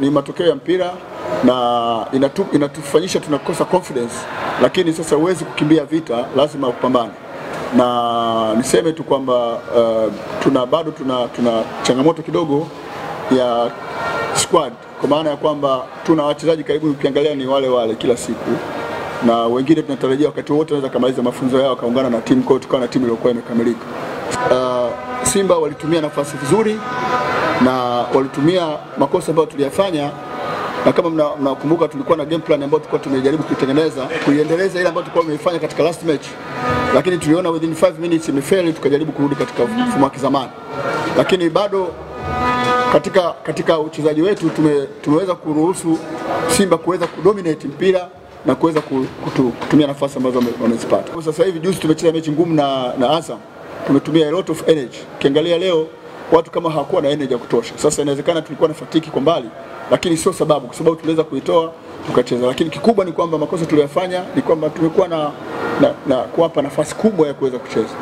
Ni matokeo ya mpira na inatu, inatufanyisha tunakosa confidence, lakini sasa huwezi kukimbia vita, lazima upambane. Na niseme tu kwamba uh, tuna bado tuna, tuna changamoto kidogo ya squad, kwa maana ya kwamba tuna wachezaji karibu, ukiangalia ni wale wale kila siku, na wengine tunatarajia wakati wote wanaweza kamaliza mafunzo yao wakaungana na timu, kwa tukawa na timu iliyokuwa imekamilika. Uh, Simba walitumia nafasi vizuri na walitumia makosa ambayo tuliyafanya, na kama mnakumbuka, mna tulikuwa na game plan ambayo tulikuwa tumejaribu kuitengeneza kuiendeleza ile ambayo tulikuwa tumeifanya katika last match, lakini tuliona within 5 minutes imefeli, tukajaribu kurudi katika mfumo wa kizamani, lakini bado katika, katika uchezaji wetu tume, tumeweza kuruhusu Simba kuweza kudominate mpira na kuweza kutumia nafasi ambazo wamezipata. Sasa hivi juzi tumecheza mechi ngumu na, na Azam tumetumia a lot of energy. Ukiangalia leo watu kama hawakuwa na energy ya kutosha. Sasa inawezekana tulikuwa na fatiki kwa mbali, lakini sio sababu, kwa sababu tuliweza kuitoa tukacheza. Lakini kikubwa ni kwamba makosa tuliyofanya ni kwamba tumekuwa na, na, na kuwapa nafasi kubwa ya kuweza kucheza.